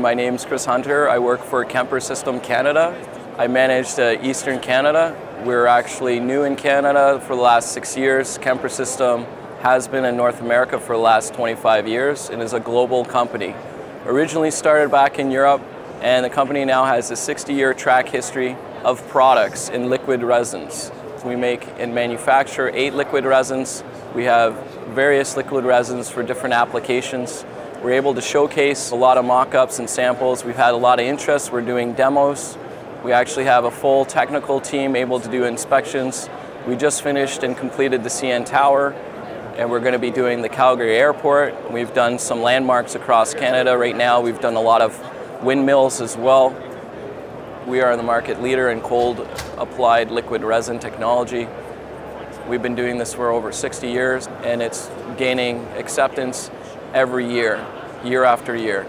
My name is Chris Hunter. I work for Kemper System Canada. I manage uh, Eastern Canada. We're actually new in Canada for the last six years. Kemper System has been in North America for the last 25 years and is a global company. Originally started back in Europe, and the company now has a 60-year track history of products in liquid resins. We make and manufacture eight liquid resins. We have various liquid resins for different applications. We're able to showcase a lot of mock-ups and samples. We've had a lot of interest. We're doing demos. We actually have a full technical team able to do inspections. We just finished and completed the CN Tower, and we're going to be doing the Calgary Airport. We've done some landmarks across Canada right now. We've done a lot of windmills as well. We are the market leader in cold applied liquid resin technology. We've been doing this for over 60 years and it's gaining acceptance every year, year after year.